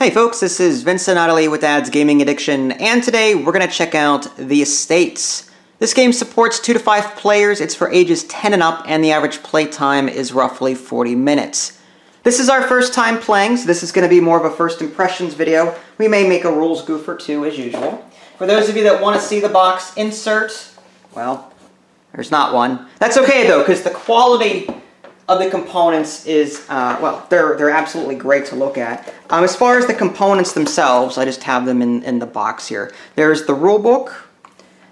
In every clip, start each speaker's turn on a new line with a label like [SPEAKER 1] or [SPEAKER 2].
[SPEAKER 1] Hey folks, this is Vincent Ottilie with Dad's Gaming Addiction, and today we're going to check out The Estates. This game supports 2 to 5 players, it's for ages 10 and up, and the average play time is roughly 40 minutes. This is our first time playing, so this is going to be more of a first impressions video. We may make a rules goof or two as usual. For those of you that want to see the box insert, well, there's not one. That's okay though, because the quality of the components is, uh, well, they're, they're absolutely great to look at. Um, as far as the components themselves, I just have them in, in the box here. There's the rule book.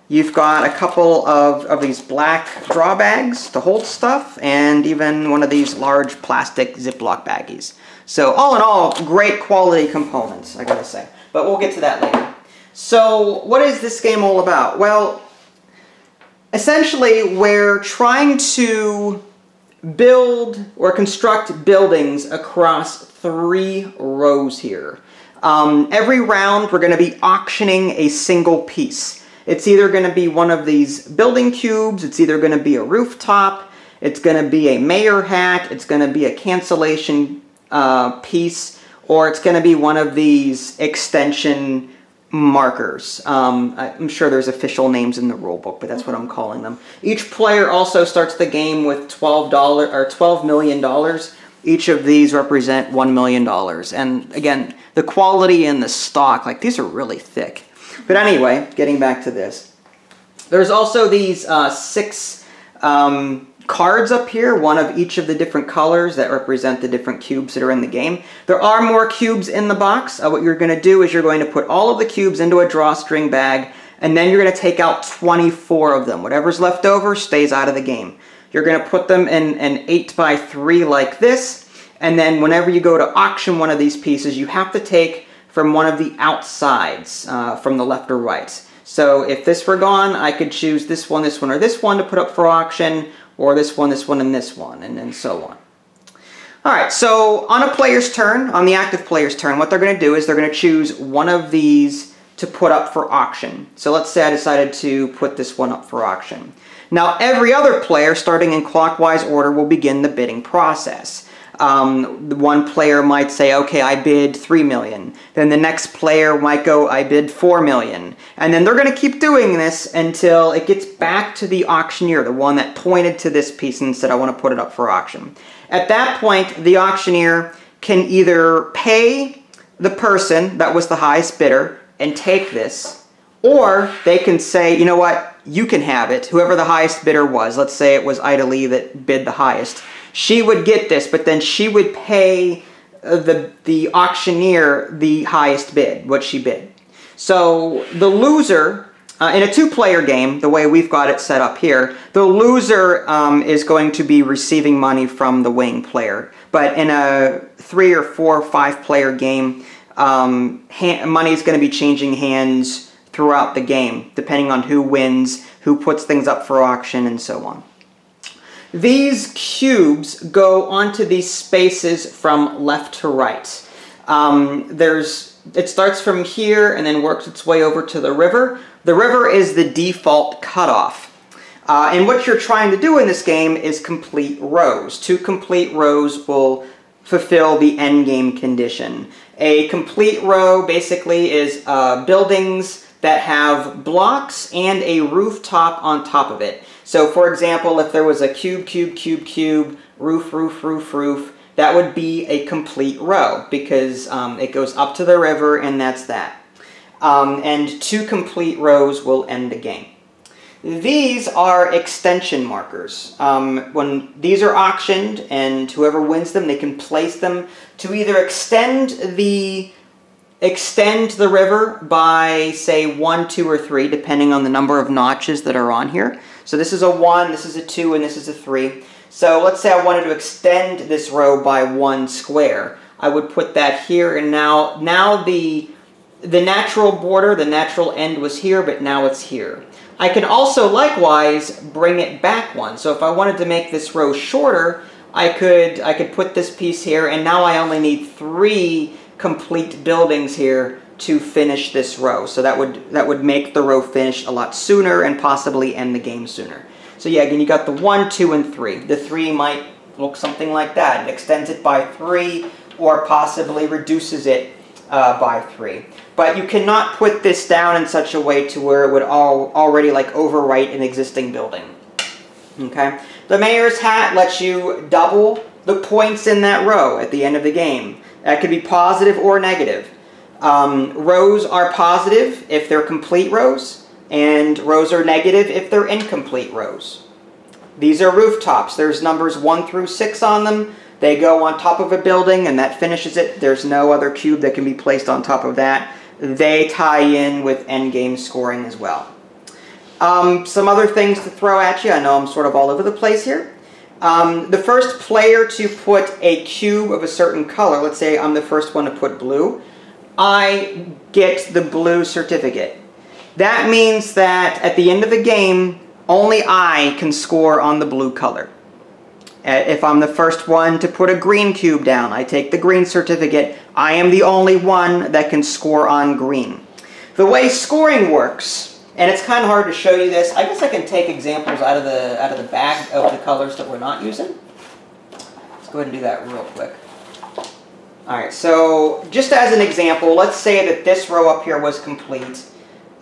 [SPEAKER 1] You've got a couple of, of these black draw bags to hold stuff, and even one of these large plastic Ziploc baggies. So all in all, great quality components, I gotta say. But we'll get to that later. So what is this game all about? Well, essentially we're trying to build or construct buildings across three rows here. Um, every round we're going to be auctioning a single piece. It's either going to be one of these building cubes, it's either going to be a rooftop, it's going to be a mayor hat, it's going to be a cancellation uh, piece, or it's going to be one of these extension markers. Um, I'm sure there's official names in the rulebook, but that's what I'm calling them. Each player also starts the game with $12 or $12 million. Each of these represent $1 million. And again, the quality and the stock, like these are really thick. But anyway, getting back to this. There's also these uh, six um, cards up here, one of each of the different colors that represent the different cubes that are in the game. There are more cubes in the box. Uh, what you're going to do is you're going to put all of the cubes into a drawstring bag, and then you're going to take out 24 of them. Whatever's left over stays out of the game. You're going to put them in an 8 by 3 like this, and then whenever you go to auction one of these pieces, you have to take from one of the outsides, uh, from the left or right. So if this were gone, I could choose this one, this one, or this one to put up for auction, or this one, this one, and this one, and then so on. Alright, so on a player's turn, on the active player's turn, what they're going to do is they're going to choose one of these to put up for auction. So let's say I decided to put this one up for auction. Now every other player, starting in clockwise order, will begin the bidding process. Um, one player might say, okay, I bid 3 million. Then the next player might go, I bid 4 million. And then they're going to keep doing this until it gets back to the auctioneer, the one that pointed to this piece and said, I want to put it up for auction. At that point, the auctioneer can either pay the person that was the highest bidder and take this, or they can say, you know what, you can have it, whoever the highest bidder was. Let's say it was Ida Lee that bid the highest she would get this, but then she would pay uh, the, the auctioneer the highest bid, what she bid. So the loser, uh, in a two-player game, the way we've got it set up here, the loser um, is going to be receiving money from the winning player. But in a three or four or five-player game, um, money is going to be changing hands throughout the game, depending on who wins, who puts things up for auction, and so on. These cubes go onto these spaces from left to right. Um, there's, it starts from here and then works its way over to the river. The river is the default cutoff. Uh, and what you're trying to do in this game is complete rows. Two complete rows will fulfill the end game condition. A complete row basically is uh, buildings that have blocks and a rooftop on top of it. So for example, if there was a cube, cube, cube, cube, roof, roof, roof, roof, that would be a complete row because um, it goes up to the river and that's that. Um, and two complete rows will end the game. These are extension markers. Um, when these are auctioned and whoever wins them, they can place them to either extend the extend the river by say one, two, or three, depending on the number of notches that are on here. So this is a 1, this is a 2, and this is a 3. So let's say I wanted to extend this row by one square. I would put that here, and now, now the, the natural border, the natural end was here, but now it's here. I can also likewise bring it back one. So if I wanted to make this row shorter, I could, I could put this piece here, and now I only need three complete buildings here to finish this row. So that would, that would make the row finish a lot sooner and possibly end the game sooner. So yeah, again, you got the 1, 2, and 3. The 3 might look something like that. It extends it by 3 or possibly reduces it uh, by three. But you cannot put this down in such a way to where it would all already like overwrite an existing building. Okay. The mayor's hat lets you double the points in that row at the end of the game. That could be positive or negative. Um, rows are positive if they're complete rows, and rows are negative if they're incomplete rows. These are rooftops. There's numbers 1 through 6 on them. They go on top of a building and that finishes it. There's no other cube that can be placed on top of that. They tie in with endgame scoring as well. Um, some other things to throw at you. I know I'm sort of all over the place here. Um, the first player to put a cube of a certain color, let's say I'm the first one to put blue, I get the blue certificate. That means that at the end of the game, only I can score on the blue color. Uh, if I'm the first one to put a green cube down, I take the green certificate. I am the only one that can score on green. The way scoring works, and it's kind of hard to show you this, I guess I can take examples out of the out of the bag of the colors that we're not using. Let's go ahead and do that real quick. Alright, so just as an example, let's say that this row up here was complete.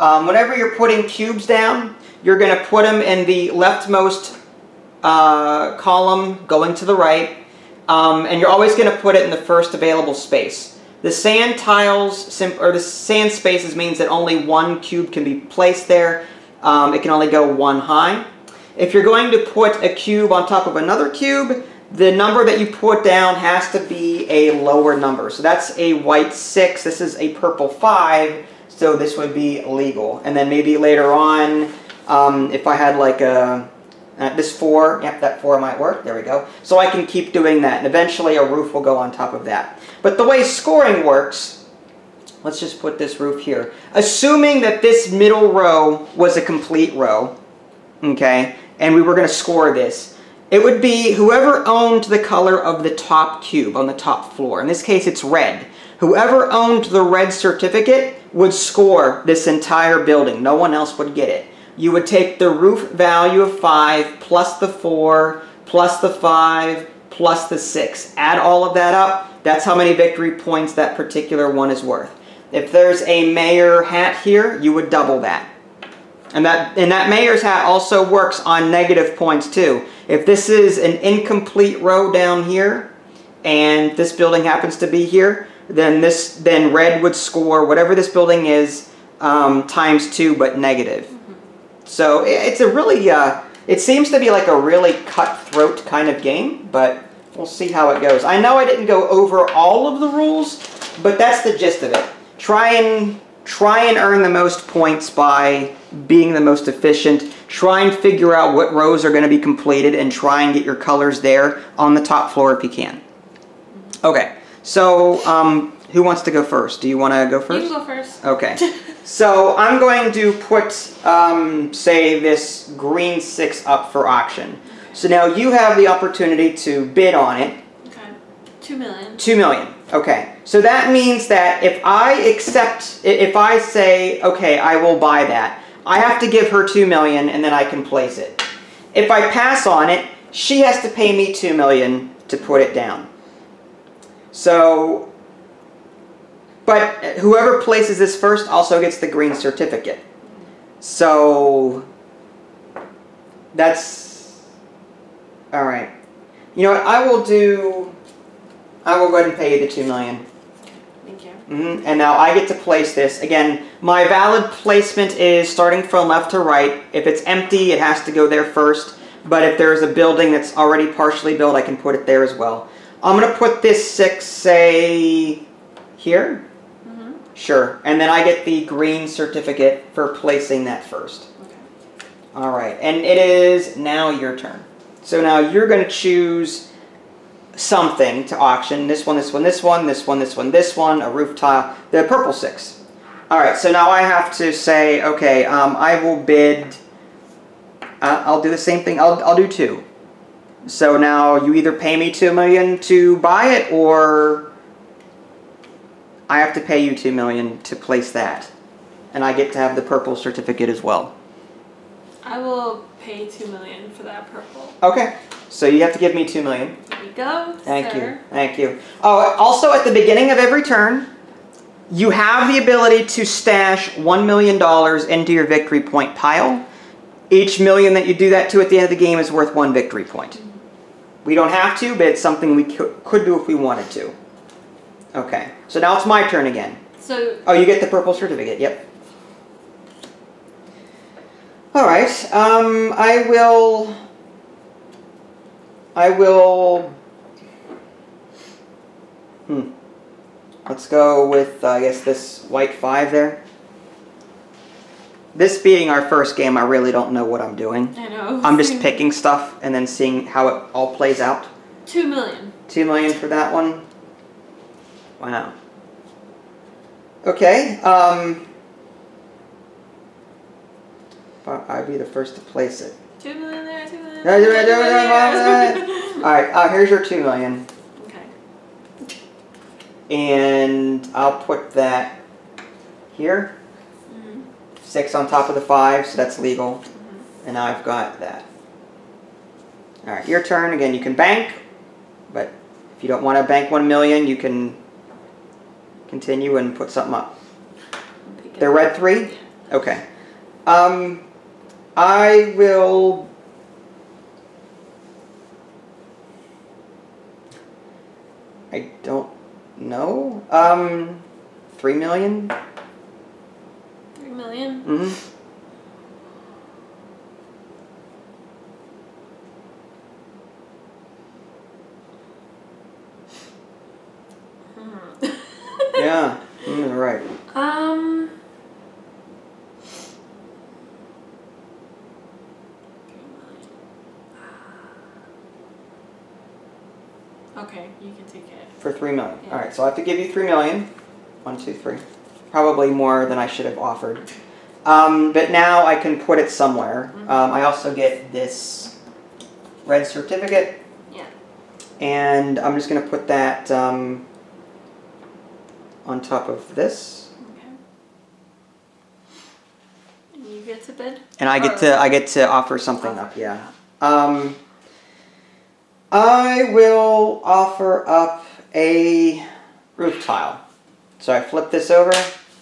[SPEAKER 1] Um, whenever you're putting cubes down, you're going to put them in the leftmost uh, column going to the right, um, and you're always going to put it in the first available space. The sand tiles, or the sand spaces means that only one cube can be placed there. Um, it can only go one high. If you're going to put a cube on top of another cube, the number that you put down has to be a lower number. So that's a white 6, this is a purple 5, so this would be legal. And then maybe later on, um, if I had like a, uh, this 4, yep, that 4 might work, there we go. So I can keep doing that, and eventually a roof will go on top of that. But the way scoring works, let's just put this roof here. Assuming that this middle row was a complete row, okay, and we were going to score this, it would be whoever owned the color of the top cube on the top floor. In this case, it's red. Whoever owned the red certificate would score this entire building. No one else would get it you would take the roof value of 5 plus the 4 plus the 5 plus the 6. Add all of that up. That's how many victory points that particular one is worth. If there's a mayor hat here, you would double that. And that, and that mayor's hat also works on negative points too. If this is an incomplete row down here, and this building happens to be here, then this then red would score whatever this building is um, times two, but negative. So it's a really, uh, it seems to be like a really cutthroat kind of game, but we'll see how it goes. I know I didn't go over all of the rules, but that's the gist of it. Try and try and earn the most points by being the most efficient. Try and figure out what rows are going to be completed and try and get your colors there on the top floor if you can. Okay, so um, who wants to go first? Do you want to go first?
[SPEAKER 2] You go first.
[SPEAKER 1] Okay. So I'm going to put, um, say, this green 6 up for auction. So now you have the opportunity to bid on it.
[SPEAKER 2] Okay. 2 million.
[SPEAKER 1] 2 million. Okay. So that means that if I accept, if I say, okay, I will buy that, I have to give her 2 million and then I can place it. If I pass on it, she has to pay me 2 million to put it down. So but whoever places this first also gets the green certificate. So that's all right. You know what? I will do. I will go ahead and pay you the two million. Mm -hmm. And now I get to place this again. My valid placement is starting from left to right. If it's empty, it has to go there first. But if there's a building that's already partially built, I can put it there as well. I'm going to put this six, say, here. Sure. And then I get the green certificate for placing that first. Okay. All right. And it is now your turn. So now you're going to choose something to auction. This one, this one, this one, this one, this one, this one, a roof tile, the purple six. All right. So now I have to say, okay, um, I will bid. Uh, I'll do the same thing. I'll, I'll do two. So now you either pay me two million to buy it or I have to pay you two million to place that, and I get to have the purple certificate as well.
[SPEAKER 2] I will pay two million for that purple.
[SPEAKER 1] Okay, so you have to give me two million.
[SPEAKER 2] Here you go.
[SPEAKER 1] Thank
[SPEAKER 2] sir.
[SPEAKER 1] you. Thank you. Oh, also at the beginning of every turn, You have the ability to stash $1 million into your victory point pile. Each million that you do that to at the end of the game is worth one victory point. We don't have to, but it's something we could do if we wanted to. Okay, so now it's my turn again.
[SPEAKER 2] So
[SPEAKER 1] Oh, you get the purple certificate, yep. Alright, um, I will. I will. Hmm. Let's go with, uh, I guess, this white five there. This being our first game, I really don't know what I'm doing.
[SPEAKER 2] I know.
[SPEAKER 1] I'm just picking stuff and then seeing how it all plays out.
[SPEAKER 2] Two million.
[SPEAKER 1] Two million for that one. Wow. Okay. Um. I'd be the first to place it.
[SPEAKER 2] Two million there. Two million.
[SPEAKER 1] No, do it, do it, do it,
[SPEAKER 2] there.
[SPEAKER 1] All right. Uh, here's your two million,
[SPEAKER 2] Okay.
[SPEAKER 1] and I'll put that here.
[SPEAKER 2] Mhm.
[SPEAKER 1] Six on top of the five, so that's legal.
[SPEAKER 2] Mhm.
[SPEAKER 1] And I've got that. All right, your turn. Again, you can bank, but if you don't want to bank one million, you can continue and put something up.
[SPEAKER 2] I'll pick it
[SPEAKER 1] The red three? Okay. Um, I will. I don't know. Um, three million.
[SPEAKER 2] Three million.
[SPEAKER 1] Mm-hmm.
[SPEAKER 2] Mhm.
[SPEAKER 1] Yeah. Mm, right.
[SPEAKER 2] Um. Okay, you can take it.
[SPEAKER 1] For three million.
[SPEAKER 2] Yeah.
[SPEAKER 1] All right. So I have to give you three million. One, two, three. Probably more than I should have offered. Um, but now I can put it somewhere.
[SPEAKER 2] Mhm.
[SPEAKER 1] Um, I also get this red certificate.
[SPEAKER 2] Yeah.
[SPEAKER 1] And I'm just going to put that um, on top of this.
[SPEAKER 2] Okay. And you get to bid.
[SPEAKER 1] And I get
[SPEAKER 2] Or-
[SPEAKER 1] to I get to offer something
[SPEAKER 2] Offer.
[SPEAKER 1] up, yeah. I will offer up a roof tile. So I flip this over,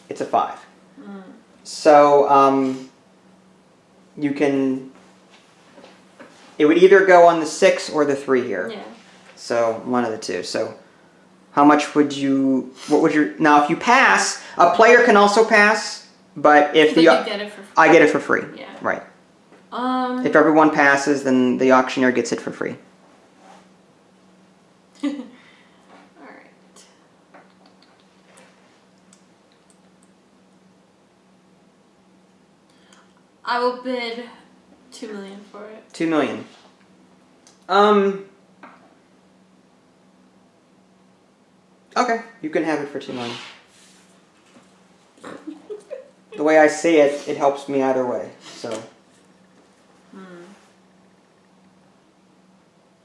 [SPEAKER 1] it's a five.
[SPEAKER 2] Mm.
[SPEAKER 1] So um, you can. It would either go on the six or the three here.
[SPEAKER 2] Yeah.
[SPEAKER 1] So one of the two. So how much would you? What would your now? If you pass, a player can also pass, but if
[SPEAKER 2] But
[SPEAKER 1] the
[SPEAKER 2] you get it for free.
[SPEAKER 1] I get it for free.
[SPEAKER 2] Yeah.
[SPEAKER 1] Right.
[SPEAKER 2] Um.
[SPEAKER 1] If everyone passes, then the auctioneer gets it for free.
[SPEAKER 2] All right. I will bid two million for it.
[SPEAKER 1] Two million. Um. Okay, you can have it for two million. the way I see it, it helps me either way. So.
[SPEAKER 2] Hmm.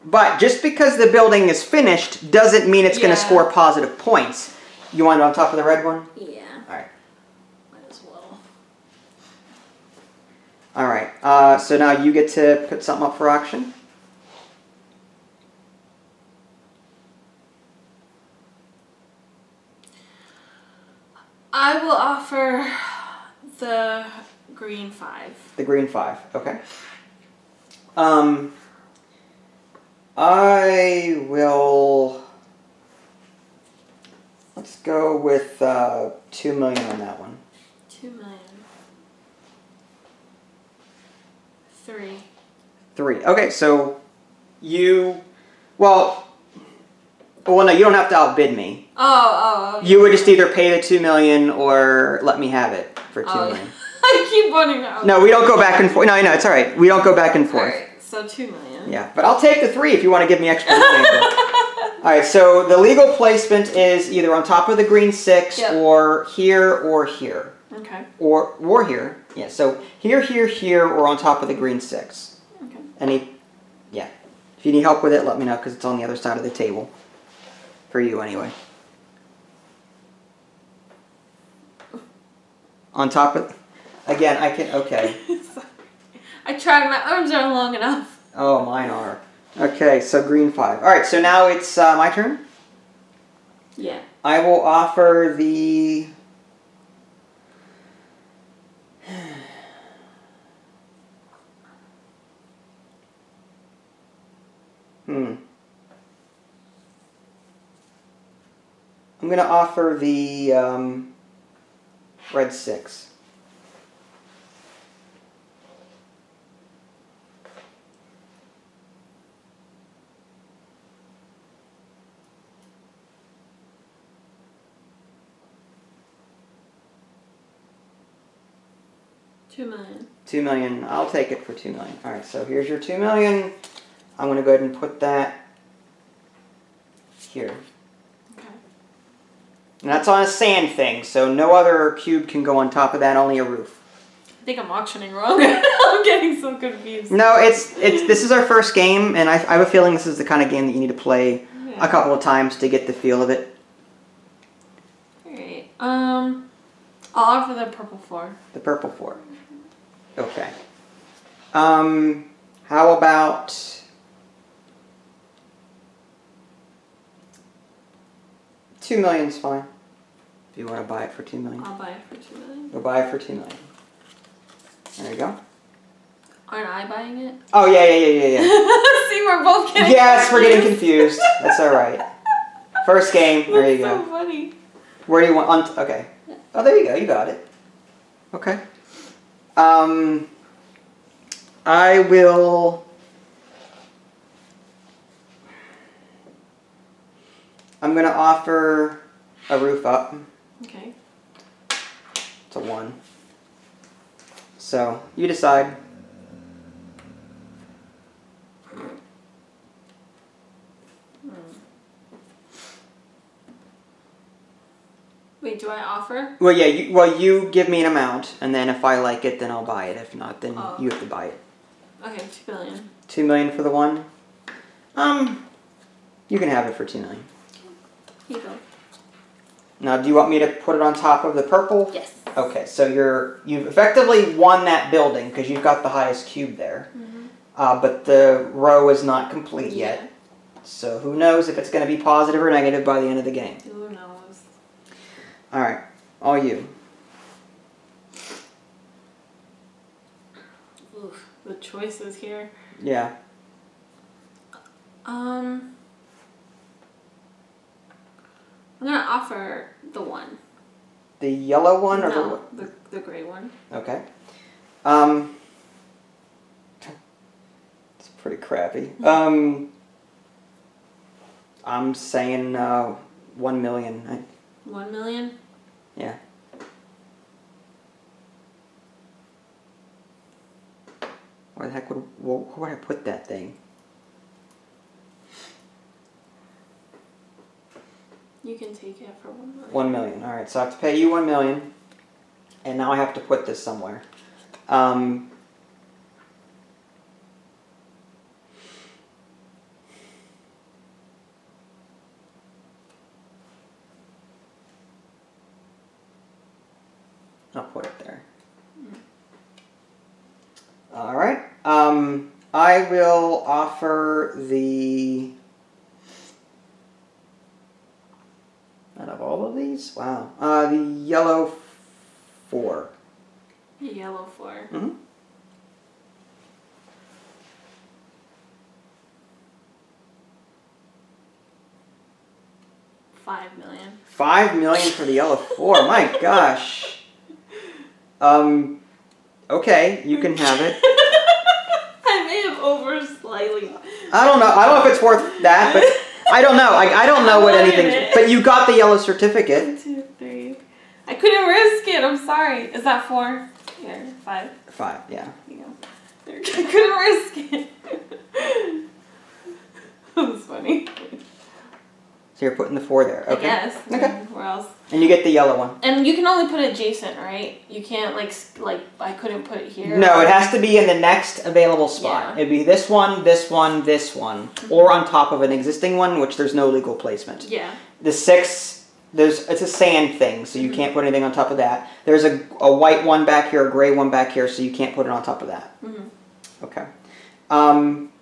[SPEAKER 1] But just because the building is finished doesn't mean it's going to score positive points. You want it on top of the red one?
[SPEAKER 2] Yeah.
[SPEAKER 1] All right.
[SPEAKER 2] Might as well.
[SPEAKER 1] All right. Uh, so now you get to put something up for auction.
[SPEAKER 2] I will offer the green five.
[SPEAKER 1] The green five. Okay. Um. I will. Let's go with uh, two million on that one.
[SPEAKER 2] Two million. Three.
[SPEAKER 1] Three. Okay, so you. Well. Well, no, you don't have to outbid me.
[SPEAKER 2] Oh, oh, oh.
[SPEAKER 1] You would just either pay the two million or let me have it for two
[SPEAKER 2] Oh,
[SPEAKER 1] million.
[SPEAKER 2] I keep wanting to.
[SPEAKER 1] No, we don't go back and forth. No, no, it's all right. We don't go back and forth.
[SPEAKER 2] Alright, so two million.
[SPEAKER 1] Yeah, but I'll take the three if you want to give me extra all right, so the legal placement is either on top of the green six
[SPEAKER 2] Yep.
[SPEAKER 1] or here or here
[SPEAKER 2] Okay.
[SPEAKER 1] or or here. Yeah, so here, here, here, or on top of the green six.
[SPEAKER 2] Okay.
[SPEAKER 1] Any, yeah. If you need help with it, let me know because it's on the other side of the table. For you, anyway. On top of, again, I can. Okay.
[SPEAKER 2] I tried. My arms aren't long enough.
[SPEAKER 1] Oh, mine are. Okay, so green five. All right, so now it's uh, my turn.
[SPEAKER 2] Yeah.
[SPEAKER 1] I will offer the. Hmm. I'm going to offer the um, red six.
[SPEAKER 2] Two million.
[SPEAKER 1] Two million. I'll take it for two million. All right. So here's your two million. I'm going to go ahead and put that here.
[SPEAKER 2] Okay.
[SPEAKER 1] And that's on a sand thing, so no other cube can go on top of that. Only a roof.
[SPEAKER 2] I think I'm auctioning wrong. I'm getting so confused.
[SPEAKER 1] No, it's it's. This is our first game, and I, I have a feeling this is the kind of game that you need to play
[SPEAKER 2] Yeah.
[SPEAKER 1] a couple of times to get the feel of it.
[SPEAKER 2] Alright. Um, I'll offer the purple four.
[SPEAKER 1] The purple four. Okay. Um, how about two million's fine. If you want to buy it for two million,
[SPEAKER 2] I'll buy it for two million.
[SPEAKER 1] go buy it for two million. There you go.
[SPEAKER 2] Aren't I buying it?
[SPEAKER 1] Oh yeah, yeah, yeah, yeah, yeah.
[SPEAKER 2] See, we're both getting
[SPEAKER 1] yes, we're getting confused. That's all right. First game. There you
[SPEAKER 2] That's
[SPEAKER 1] go.
[SPEAKER 2] so funny.
[SPEAKER 1] Where do you want? On okay. Oh, there you go. You got it. Okay. Um, I will. I'm gonna offer a roof up
[SPEAKER 2] Okay.
[SPEAKER 1] to one. So you decide.
[SPEAKER 2] Wait, do I offer?
[SPEAKER 1] Well, yeah. You, well, you give me an amount, and then if I like it, then I'll buy it. If not, then
[SPEAKER 2] Oh.
[SPEAKER 1] you have to buy it.
[SPEAKER 2] Okay, two million.
[SPEAKER 1] Two million for the one. Um, you can have it for two million.
[SPEAKER 2] You go.
[SPEAKER 1] Now, do you want me to put it on top of the purple?
[SPEAKER 2] Yes.
[SPEAKER 1] Okay, so you're you've effectively won that building because you've got the highest cube there,
[SPEAKER 2] Mm-hmm.
[SPEAKER 1] uh, but the row is not complete yet. So who knows if it's going to be positive or negative by the end of the game?
[SPEAKER 2] Who knows?
[SPEAKER 1] All right, all you.
[SPEAKER 2] Oof, the choices here.
[SPEAKER 1] Yeah.
[SPEAKER 2] Um, I'm gonna offer the one.
[SPEAKER 1] The yellow one or
[SPEAKER 2] no, the the gray one.
[SPEAKER 1] okay? Um, it's pretty crappy. Um, I'm saying uh, one million. I,
[SPEAKER 2] One million.
[SPEAKER 1] Yeah. Where the heck would where would I put that thing?
[SPEAKER 2] You can take it for one million.
[SPEAKER 1] One million. All right, so I have to pay you one million, and now I have to put this somewhere. Um, I'll put it there. All right. Um, I will offer the. Out of all of these, wow. Uh, the yellow four.
[SPEAKER 2] Yellow four.
[SPEAKER 1] Mm-hmm.
[SPEAKER 2] Five million.
[SPEAKER 1] Five million for the yellow four. My gosh. Um. Okay, you can have it.
[SPEAKER 2] I may have over slightly.
[SPEAKER 1] I don't know. I don't know if it's worth that, but I don't know. I, I don't know what
[SPEAKER 2] buying
[SPEAKER 1] But you got the yellow certificate.
[SPEAKER 2] One, two, three. I couldn't risk it. I'm sorry. Is that four? Here, five.
[SPEAKER 1] Five. Yeah.
[SPEAKER 2] Go. I couldn't risk it. that was funny.
[SPEAKER 1] So you're putting the four there. Okay.
[SPEAKER 2] Yes.
[SPEAKER 1] Okay.
[SPEAKER 2] Where else?
[SPEAKER 1] And you get the yellow one.
[SPEAKER 2] And you can only put it adjacent, right? You can't like like I couldn't put it here.
[SPEAKER 1] No, it has to be in the next available spot.
[SPEAKER 2] Yeah.
[SPEAKER 1] It'd be this one, this one, this one, or on top of an existing one, which there's no legal placement.
[SPEAKER 2] Yeah.
[SPEAKER 1] The six, there's it's a sand thing, so you
[SPEAKER 2] Mhm.
[SPEAKER 1] can't put anything on top of that. There's a, a white one back here, a gray one back here, so you can't put it on top of that.
[SPEAKER 2] hmm
[SPEAKER 1] Okay. Um,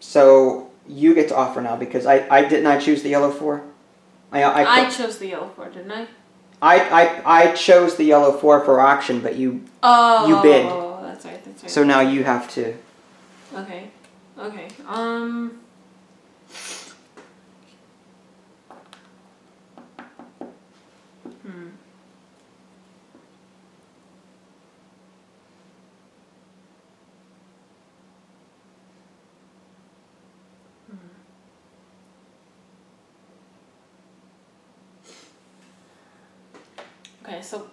[SPEAKER 1] so you get to offer now because I, I didn't I choose the yellow four? I, I,
[SPEAKER 2] I chose the yellow four, didn't I?
[SPEAKER 1] I, I, I chose the yellow four for auction, but you.
[SPEAKER 2] Oh,
[SPEAKER 1] You bid.
[SPEAKER 2] Oh, That's right. That's right.
[SPEAKER 1] So now you have to.
[SPEAKER 2] Okay. Okay. Um. Hmm. Hmm. Okay, so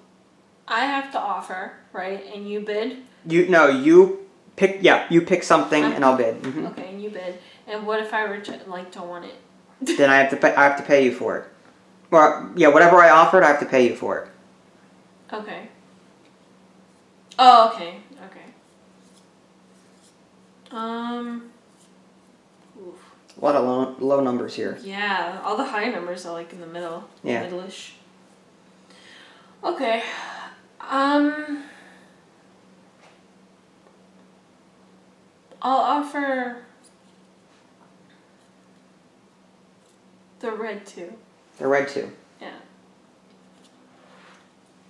[SPEAKER 2] I have to offer, right? And you bid.
[SPEAKER 1] You no, you pick. Yeah, you pick something, and I'll bid. hmm
[SPEAKER 2] Okay, and you bid. And what if I like, don't want it?
[SPEAKER 1] then I have to pay. I have to pay you for it. Well, yeah, whatever I offered, I have to pay you for it.
[SPEAKER 2] Okay. Oh, okay. Okay. Um. Oof.
[SPEAKER 1] A lot of low, low numbers here.
[SPEAKER 2] Yeah, all the high numbers are like in the middle.
[SPEAKER 1] Yeah.
[SPEAKER 2] Middle-ish. Okay. Um. I'll offer the red two.
[SPEAKER 1] The red two.
[SPEAKER 2] Yeah.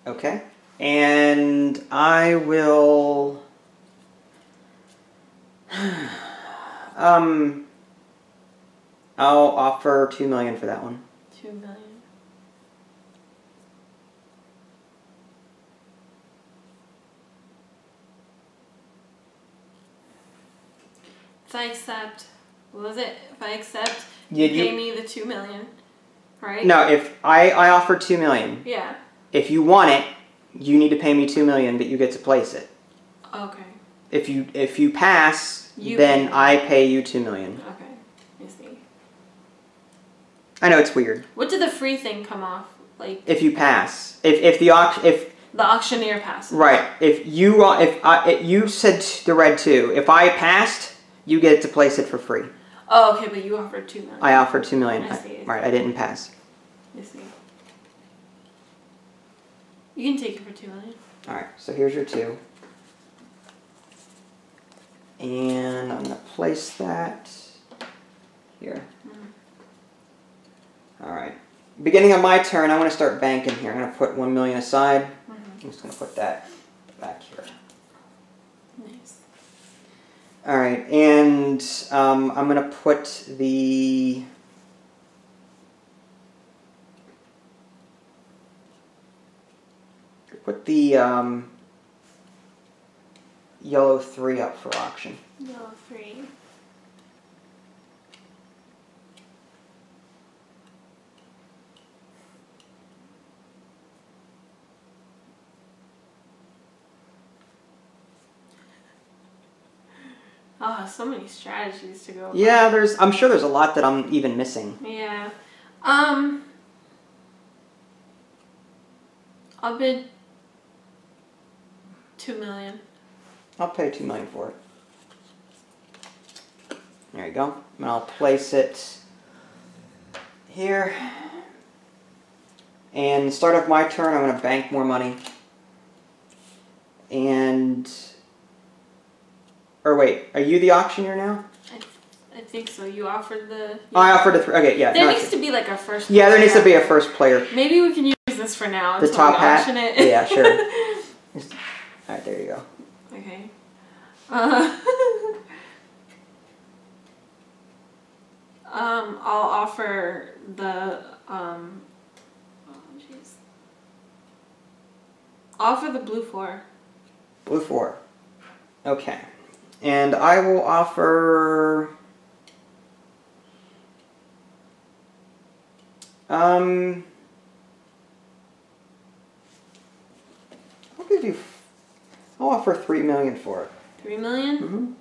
[SPEAKER 1] Okay. And I will. um. I'll offer two million for that one.
[SPEAKER 2] Two million. If I accept, what was it? If I accept, you
[SPEAKER 1] you-
[SPEAKER 2] pay me the two million, right?
[SPEAKER 1] No, if I I offer two million,
[SPEAKER 2] Yeah.
[SPEAKER 1] if you want it, you need to pay me two million, but you get to place it.
[SPEAKER 2] Okay.
[SPEAKER 1] If you if you pass,
[SPEAKER 2] You
[SPEAKER 1] then
[SPEAKER 2] pay.
[SPEAKER 1] I pay you two million.
[SPEAKER 2] Okay. I see.
[SPEAKER 1] I know it's weird.
[SPEAKER 2] What did the free thing come off? Like
[SPEAKER 1] If you pass, if if the auction if
[SPEAKER 2] the auctioneer passes.
[SPEAKER 1] right, if you if I if you said the red two, if I passed, you get to place it for free.
[SPEAKER 2] Oh, okay, but you offered two million.
[SPEAKER 1] I offered two million.
[SPEAKER 2] I see.
[SPEAKER 1] Right, I didn't pass.
[SPEAKER 2] I see. You can take it for two million.
[SPEAKER 1] All right, so here's your two. And I'm gonna place that here. All right. Beginning of my turn, I want to start banking here. I'm gonna put one million aside.
[SPEAKER 2] Mhm.
[SPEAKER 1] I'm just gonna put that back here.
[SPEAKER 2] Nice.
[SPEAKER 1] All right, and um, I'm gonna put the. Put the um, yellow three up for auction.
[SPEAKER 2] No three. Oh, so many strategies to go. by.
[SPEAKER 1] Yeah, there's. I'm sure there's a lot that I'm even missing.
[SPEAKER 2] Yeah. Um. I'll bid two million.
[SPEAKER 1] I'll pay two million for it. There you go. And I'll place it here. And start of my turn, I'm gonna bank more money. And or wait, are you the auctioneer now?
[SPEAKER 2] I think so. You offered the.
[SPEAKER 1] Oh, I offered a three. Okay, yeah.
[SPEAKER 2] There
[SPEAKER 1] no,
[SPEAKER 2] needs to be like a first.
[SPEAKER 1] yeah, there needs to be a first player.
[SPEAKER 2] Maybe we can use this for now.
[SPEAKER 1] The top hat?
[SPEAKER 2] it.
[SPEAKER 1] Yeah, sure. All right, there you go.
[SPEAKER 2] okay. Uh, um, I'll offer the um. Oh jeez. Offer the blue four.
[SPEAKER 1] Blue four. Okay. And I will offer. Um. I'll give you. I'll offer three million for it.
[SPEAKER 2] Three million.
[SPEAKER 1] Mm-hmm.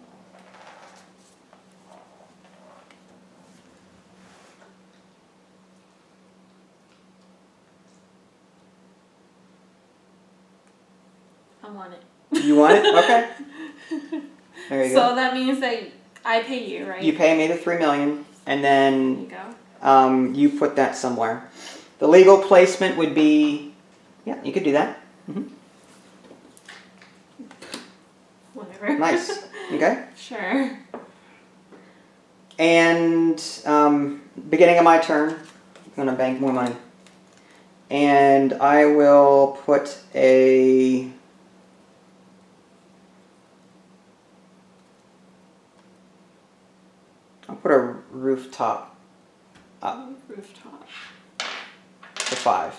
[SPEAKER 2] I want it.
[SPEAKER 1] You want it? Okay. There you
[SPEAKER 2] so
[SPEAKER 1] go.
[SPEAKER 2] that means that I pay you, right?
[SPEAKER 1] You pay me the three million, and then
[SPEAKER 2] you go.
[SPEAKER 1] um, you put that somewhere. The legal placement would be. Yeah, you could do that. Mm-hmm.
[SPEAKER 2] Whatever.
[SPEAKER 1] Nice. Okay.
[SPEAKER 2] sure.
[SPEAKER 1] And um, beginning of my turn, I'm gonna bank more money. And I will put a. I'll put a rooftop up
[SPEAKER 2] Rooftop.
[SPEAKER 1] to five.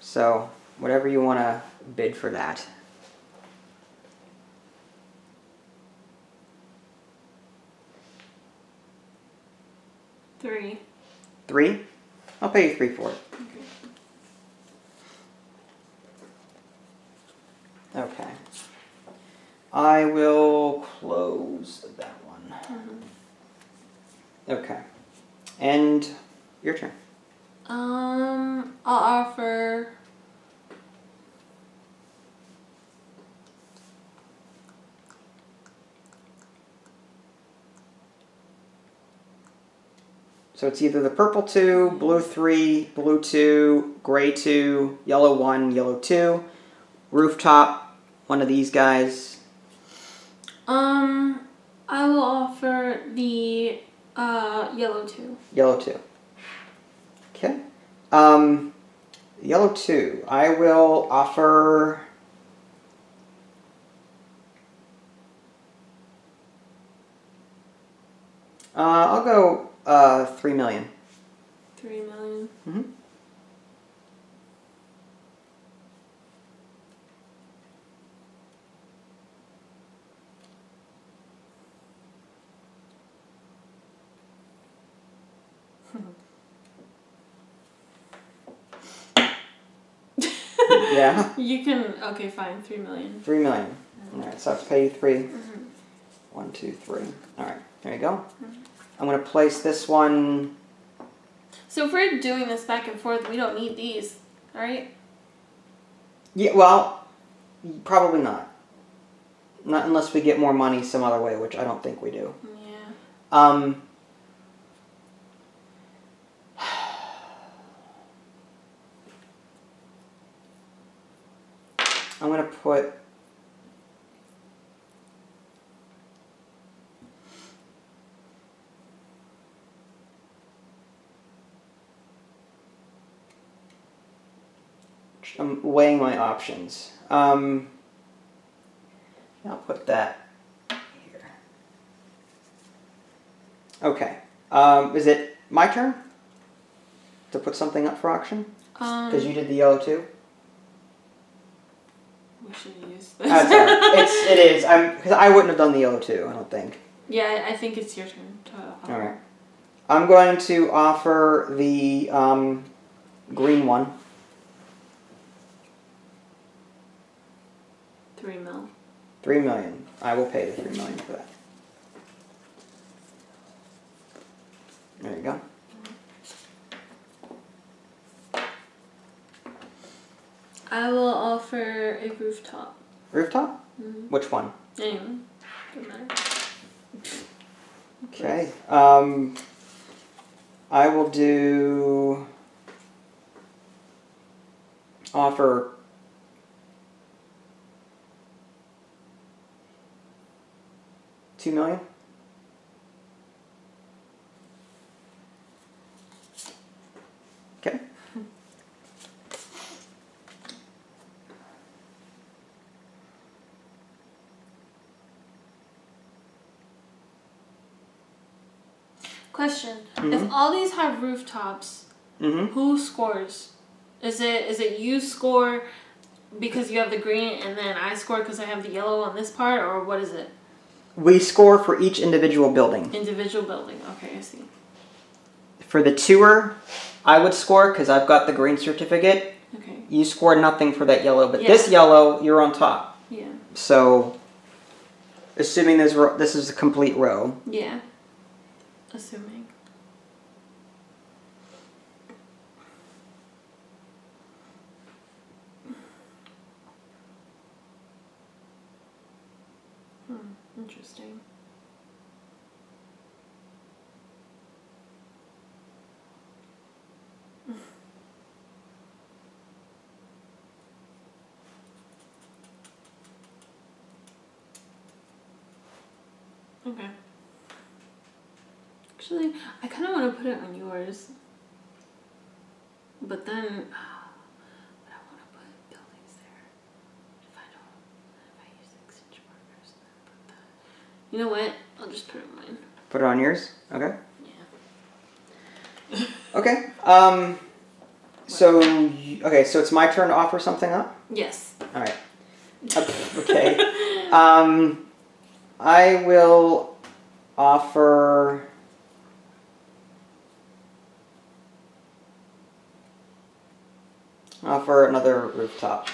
[SPEAKER 1] So, whatever you want to bid for that.
[SPEAKER 2] Three.
[SPEAKER 1] Three? I'll pay you three for it. Okay. I will close that one. Mm-hmm. Okay. And your turn.
[SPEAKER 2] Um, I'll offer.
[SPEAKER 1] So it's either the purple two, blue three, blue two, gray two, yellow one, yellow two, rooftop, one of these guys.
[SPEAKER 2] Um, I will offer the uh yellow two.
[SPEAKER 1] Yellow two. Okay. Um, yellow two. I will offer. Uh, I'll go uh, three million.
[SPEAKER 2] Three million.
[SPEAKER 1] Mhm. Yeah,
[SPEAKER 2] You can. Okay, fine. Three million.
[SPEAKER 1] three million. All right, so I have to pay you 3
[SPEAKER 2] Mhm.
[SPEAKER 1] One, two, three. All right, there you go. I'm gonna place this one.
[SPEAKER 2] So if we're doing this back and forth, we don't need these, all right?
[SPEAKER 1] Yeah, well, probably not. Not unless we get more money some other way, which I don't think we do.
[SPEAKER 2] Yeah.
[SPEAKER 1] Um, I'm gonna put. I'm weighing my options. Um, I'll put that here. Okay. Um, is it my turn to put something up for auction?
[SPEAKER 2] Um.
[SPEAKER 1] Because you did the yellow too.
[SPEAKER 2] We should use this.
[SPEAKER 1] That's all right. It's it is. I'm because I wouldn't have done the yellow too. I don't think.
[SPEAKER 2] yeah, I think it's your turn to. offer.
[SPEAKER 1] All right. I'm going to offer the um, green one.
[SPEAKER 2] Three mil.
[SPEAKER 1] Three million. I will pay the three million for that. There you go.
[SPEAKER 2] I will offer a rooftop.
[SPEAKER 1] Rooftop.
[SPEAKER 2] Mhm.
[SPEAKER 1] Which one?
[SPEAKER 2] Doesn't matter.
[SPEAKER 1] Okay. Um, I will do. Offer. Two million. Okay.
[SPEAKER 2] Question:
[SPEAKER 1] Mhm.
[SPEAKER 2] If all these have rooftops,
[SPEAKER 1] Mm-hmm.
[SPEAKER 2] who scores? Is it is it you score because you have the green, and then I score because I have the yellow on this part, or what is it?
[SPEAKER 1] We score for each individual building.
[SPEAKER 2] Individual building. Okay, I see.
[SPEAKER 1] For the tour, I would score because I've got the green certificate.
[SPEAKER 2] Okay.
[SPEAKER 1] You score nothing for that yellow, but
[SPEAKER 2] Yeah.
[SPEAKER 1] this yellow, you're on top.
[SPEAKER 2] Yeah.
[SPEAKER 1] So, assuming this ro- this is a complete row,
[SPEAKER 2] Yeah. Assuming. Hmm. Interesting. Okay. Actually, I kind of want to put it on yours. But then, but I want to put buildings there. If I don't, if I use extension markers, then put that. You know what? I'll just put it on mine.
[SPEAKER 1] Put it on yours. Okay.
[SPEAKER 2] Yeah.
[SPEAKER 1] Okay. Um. So okay, so it's my turn to offer something up.
[SPEAKER 2] Yes.
[SPEAKER 1] All right. Okay. Um, I will offer. Offer another rooftop.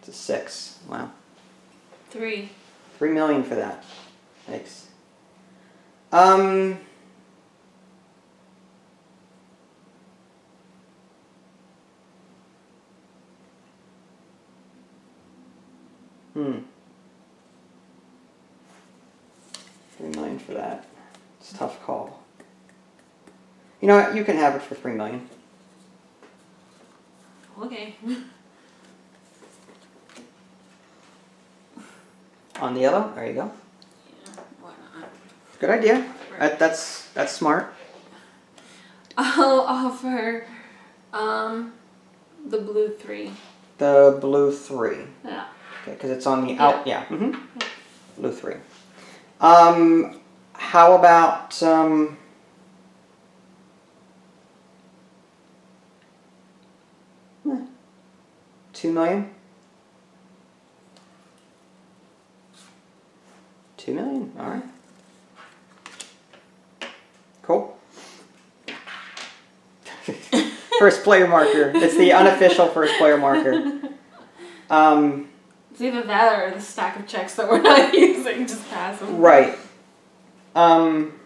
[SPEAKER 1] It's a six. Wow.
[SPEAKER 2] Three.
[SPEAKER 1] Three million for that. Thanks. Um. Hmm. Three million for that. It's a tough call. You know what? You can have it for three million.
[SPEAKER 2] Okay.
[SPEAKER 1] On the yellow. There you go.
[SPEAKER 2] Yeah. Why not?
[SPEAKER 1] Good idea. That, that's that's smart.
[SPEAKER 2] I'll offer, um, the blue three.
[SPEAKER 1] The blue three.
[SPEAKER 2] Yeah.
[SPEAKER 1] Okay, because it's on the out. Yeah. hmm Blue three. Um, how about um? 2 million. 2 million, all right. Cool. first player marker. It's the unofficial first player marker. Um,
[SPEAKER 2] it's either that or the stack of checks that we're not using. Just pass them.
[SPEAKER 1] Right. Um,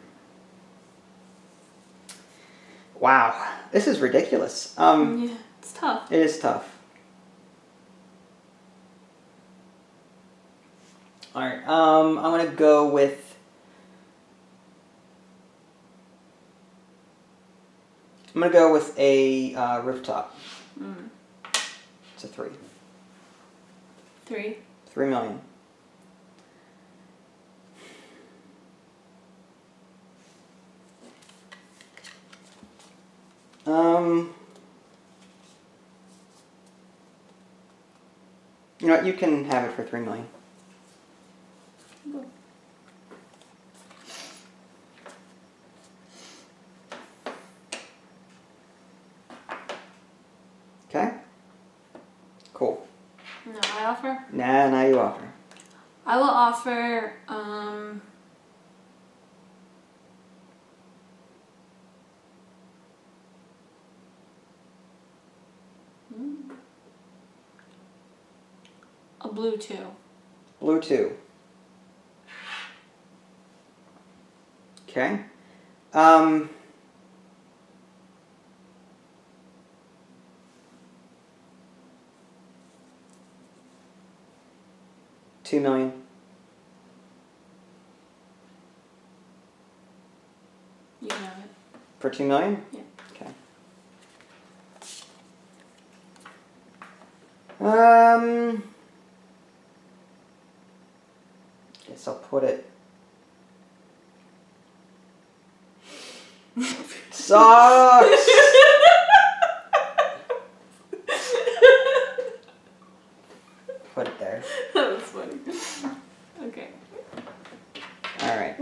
[SPEAKER 1] wow. This is ridiculous. Um,
[SPEAKER 2] yeah, it's tough.
[SPEAKER 1] It is tough. All right. Um, I'm gonna go with. I'm gonna go with a uh, rooftop.
[SPEAKER 2] Mm.
[SPEAKER 1] It's a three.
[SPEAKER 2] Three.
[SPEAKER 1] Three million. Um. You know what? You can have it for three million. Okay. Cool.
[SPEAKER 2] No, I offer.
[SPEAKER 1] Nah, now you offer.
[SPEAKER 2] I will offer. Um. hmm, A blue two.
[SPEAKER 1] Blue two. Okay. Um. Two million.
[SPEAKER 2] You have it.
[SPEAKER 1] For two million?
[SPEAKER 2] Yeah.
[SPEAKER 1] Okay. Um. Guess I'll put it. Sucks. put it there.
[SPEAKER 2] that was funny. Okay.
[SPEAKER 1] All right.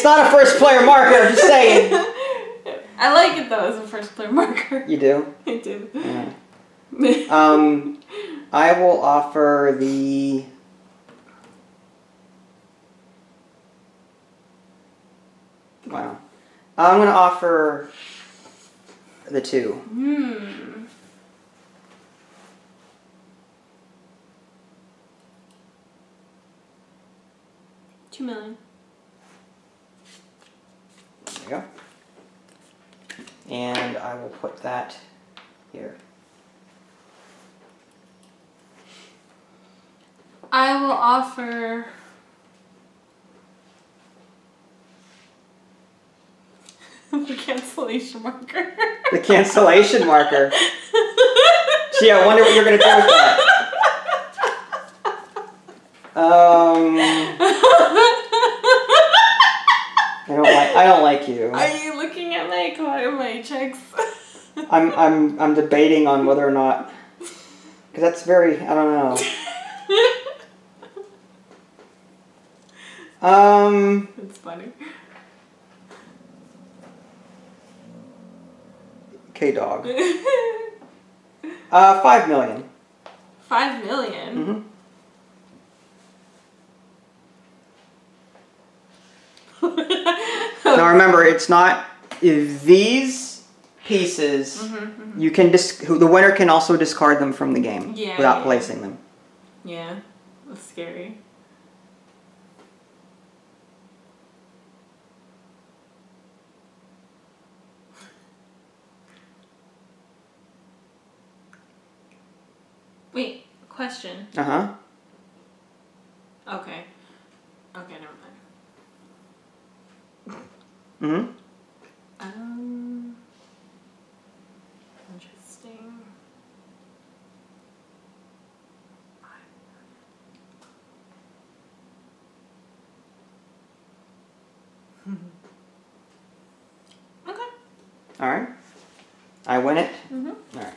[SPEAKER 1] It's not a first player marker. I'm just saying.
[SPEAKER 2] I like it though as a first player marker.
[SPEAKER 1] You do.
[SPEAKER 2] I do.
[SPEAKER 1] Yeah. Um, I will offer the. Wow. I'm gonna offer the two.
[SPEAKER 2] Hmm. Two million.
[SPEAKER 1] There you go. And I will put that here.
[SPEAKER 2] I will offer. the cancellation marker.
[SPEAKER 1] The cancellation marker. Gee, I wonder what you're gonna do with that. Um, I don't like. I don't like you.
[SPEAKER 2] Are you looking at my checks?
[SPEAKER 1] I'm I'm I'm debating on whether or not because that's very I don't know. Um,
[SPEAKER 2] It's funny.
[SPEAKER 1] K dog. Uh, five million.
[SPEAKER 2] Five million.
[SPEAKER 1] Mm-hmm. Now remember, it's not if these pieces.
[SPEAKER 2] Mm-hmm,
[SPEAKER 1] You can dis- the winner can also discard them from the game
[SPEAKER 2] Yeah,
[SPEAKER 1] without
[SPEAKER 2] yeah.
[SPEAKER 1] placing them.
[SPEAKER 2] Yeah, that's scary. Wait, question.
[SPEAKER 1] Uh huh.
[SPEAKER 2] Okay. Okay, never mind.
[SPEAKER 1] Mm-hmm.
[SPEAKER 2] Um. Interesting. okay.
[SPEAKER 1] All right. I win it.
[SPEAKER 2] Mm-hmm.
[SPEAKER 1] All right.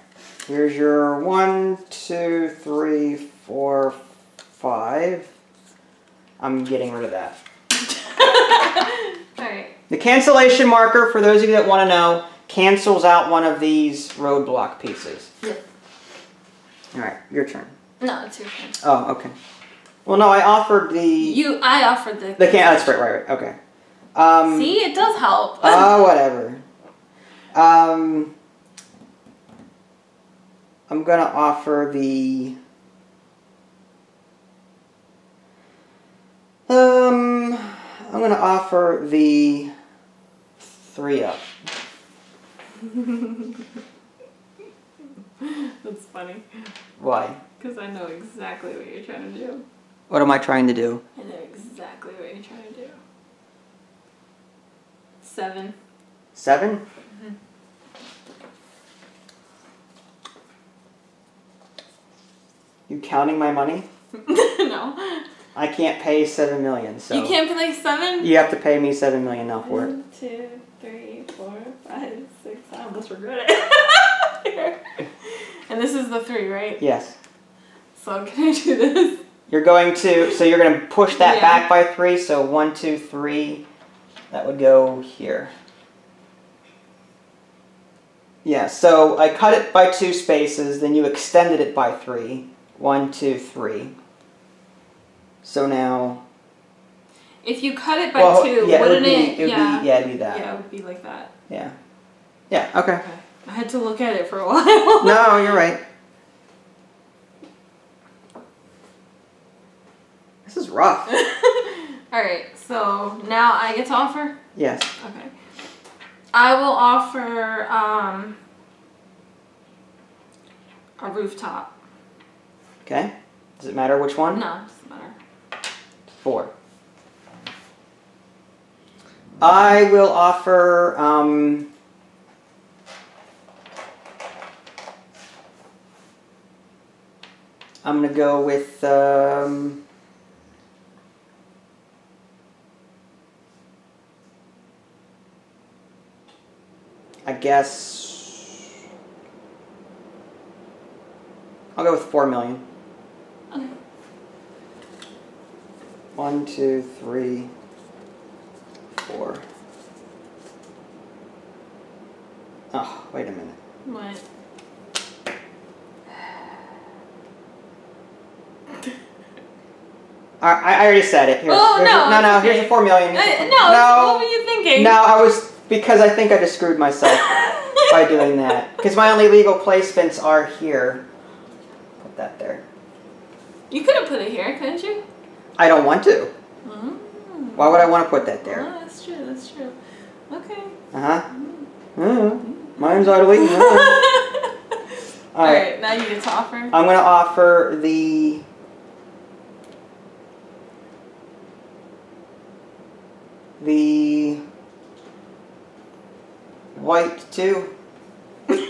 [SPEAKER 1] Here's your one, two, three, four, five. I'm getting rid of that. The cancellation marker, for those of you that want to know, cancels out one of these roadblock pieces.
[SPEAKER 2] Yep.
[SPEAKER 1] All right, your turn.
[SPEAKER 2] No, it's your turn.
[SPEAKER 1] Oh, okay. Well, no, I offered the
[SPEAKER 2] You, I offered the.
[SPEAKER 1] the can. That's right, right, right. Okay. Um,
[SPEAKER 2] See, it does help.
[SPEAKER 1] Oh, whatever. Um, I'm gonna offer the. Um, I'm gonna offer the three up.
[SPEAKER 2] That's funny.
[SPEAKER 1] Why?
[SPEAKER 2] Because I know exactly what you're trying to do.
[SPEAKER 1] What am I trying to do?
[SPEAKER 2] I know exactly what you're trying to do. Seven.
[SPEAKER 1] 7 mm-hmm. You counting my money?
[SPEAKER 2] no.
[SPEAKER 1] I can't pay seven million, so
[SPEAKER 2] You can't play seven?
[SPEAKER 1] you have to pay me seven million now for it.
[SPEAKER 2] One, two, three, four, five, six. I almost regret it. and this is the three, right?
[SPEAKER 1] Yes.
[SPEAKER 2] So can I do this?
[SPEAKER 1] You're going to, so you're going to push that
[SPEAKER 2] Yeah.
[SPEAKER 1] back by three. So one, two, three. That would go here. Yeah, so I cut it by two spaces, then you extended it by three. One, two, three. So now.
[SPEAKER 2] If you cut it by
[SPEAKER 1] well,
[SPEAKER 2] two,
[SPEAKER 1] yeah,
[SPEAKER 2] wouldn't
[SPEAKER 1] it would be,
[SPEAKER 2] it?
[SPEAKER 1] it would
[SPEAKER 2] yeah.
[SPEAKER 1] be, yeah, it'd be that.
[SPEAKER 2] Yeah, it would be like that.
[SPEAKER 1] Yeah. Yeah, okay.
[SPEAKER 2] Okay. I had to look at it for a while.
[SPEAKER 1] No, you're right. This is rough.
[SPEAKER 2] Alright, so now I get to offer?
[SPEAKER 1] Yes.
[SPEAKER 2] Okay. I will offer um a rooftop.
[SPEAKER 1] Okay. Does it matter which one?
[SPEAKER 2] No, it doesn't matter.
[SPEAKER 1] Four. I will offer. Um, I'm gonna go with. Um, I guess. I'll go with four million.
[SPEAKER 2] Okay.
[SPEAKER 1] One, two, three, four. Oh, wait a minute.
[SPEAKER 2] What?
[SPEAKER 1] I, I already said it. Here,
[SPEAKER 2] Oh, no,
[SPEAKER 1] no, no.
[SPEAKER 2] it's
[SPEAKER 1] Here's
[SPEAKER 2] okay.
[SPEAKER 1] a four million.
[SPEAKER 2] Uh,
[SPEAKER 1] Here's a
[SPEAKER 2] no,
[SPEAKER 1] four-
[SPEAKER 2] what were you thinking?
[SPEAKER 1] no. I was because I think I just screwed myself by doing that. Because my only legal placements are here. Put that there.
[SPEAKER 2] You could have put it here, couldn't you?
[SPEAKER 1] I don't want to.
[SPEAKER 2] Mm.
[SPEAKER 1] Why would I want to put that there?
[SPEAKER 2] True, that's true. Okay.
[SPEAKER 1] Uh huh. Mm. Mine's idly. Uh-huh. All right.
[SPEAKER 2] Alright, now you get to offer.
[SPEAKER 1] I'm gonna offer the the white two.
[SPEAKER 2] the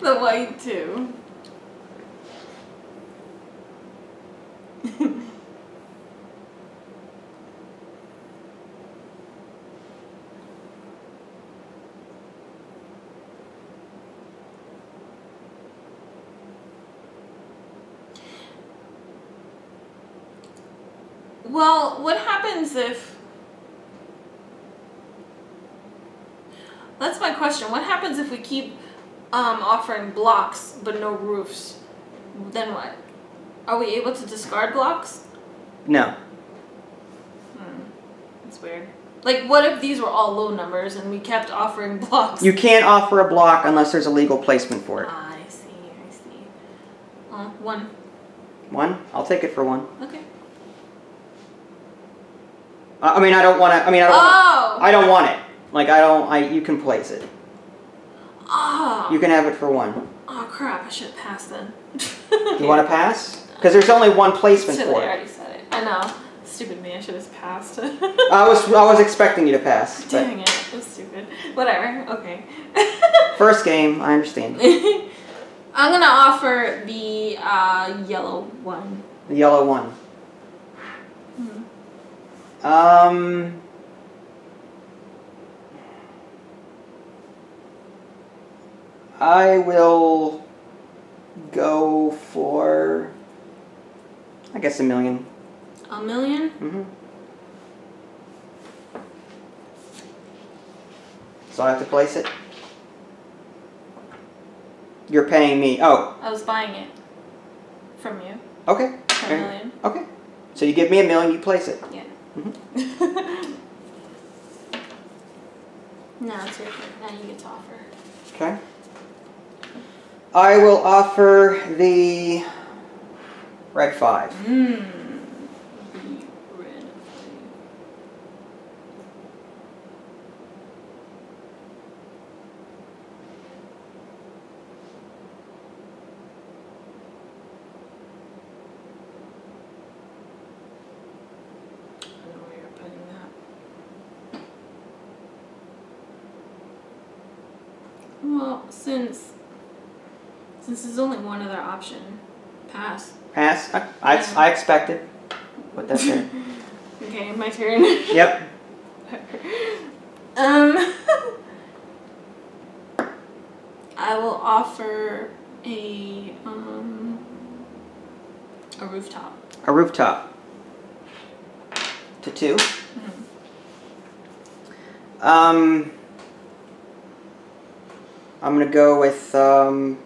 [SPEAKER 2] white too. Well, what happens if. That's my question. What happens if we keep um, offering blocks but no roofs? Then what? Are we able to discard blocks?
[SPEAKER 1] No.
[SPEAKER 2] That's weird. Like, what if these were all low numbers and we kept offering blocks?
[SPEAKER 1] You can't offer a block unless there's a legal placement for it.
[SPEAKER 2] Ah, I see, I see. Uh, one.
[SPEAKER 1] One? I'll take it for one.
[SPEAKER 2] Okay.
[SPEAKER 1] I mean, I don't want to. I mean, I don't.
[SPEAKER 2] Oh!
[SPEAKER 1] I don't want it. Like, I don't. I. You can place it.
[SPEAKER 2] Oh!
[SPEAKER 1] You can have it for one.
[SPEAKER 2] oh, crap. I should passed then.
[SPEAKER 1] You want to pass? Because there's only one placement
[SPEAKER 2] Silly,
[SPEAKER 1] for
[SPEAKER 2] I already said it. I know. Stupid me. I should have passed.
[SPEAKER 1] I was. I was expecting you to pass.
[SPEAKER 2] Dang it. That's stupid. Whatever. Okay.
[SPEAKER 1] first game, I understand.
[SPEAKER 2] I'm gonna offer the uh, yellow one.
[SPEAKER 1] The yellow one. Um. I will go for. I guess a million.
[SPEAKER 2] A million?
[SPEAKER 1] hmm So I have to place it. You're paying me. Oh,
[SPEAKER 2] I was buying it from you
[SPEAKER 1] okay.
[SPEAKER 2] for a
[SPEAKER 1] Okay.
[SPEAKER 2] million.
[SPEAKER 1] Okay. So you give me a million, you place it.
[SPEAKER 2] Yeah.
[SPEAKER 1] Mhm.
[SPEAKER 2] now it's your turn. Now you get to offer.
[SPEAKER 1] Okay. I will offer the red five.
[SPEAKER 2] Mmm. The red I don't know where you're putting that. Well, since since there's only one other option, pass.
[SPEAKER 1] Pass. I, I, I expected. What that there.
[SPEAKER 2] Okay, my turn.
[SPEAKER 1] yep.
[SPEAKER 2] Um, I will offer a um a rooftop.
[SPEAKER 1] A rooftop. To 2 Um. I'm gonna go with um.